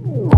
Ooh.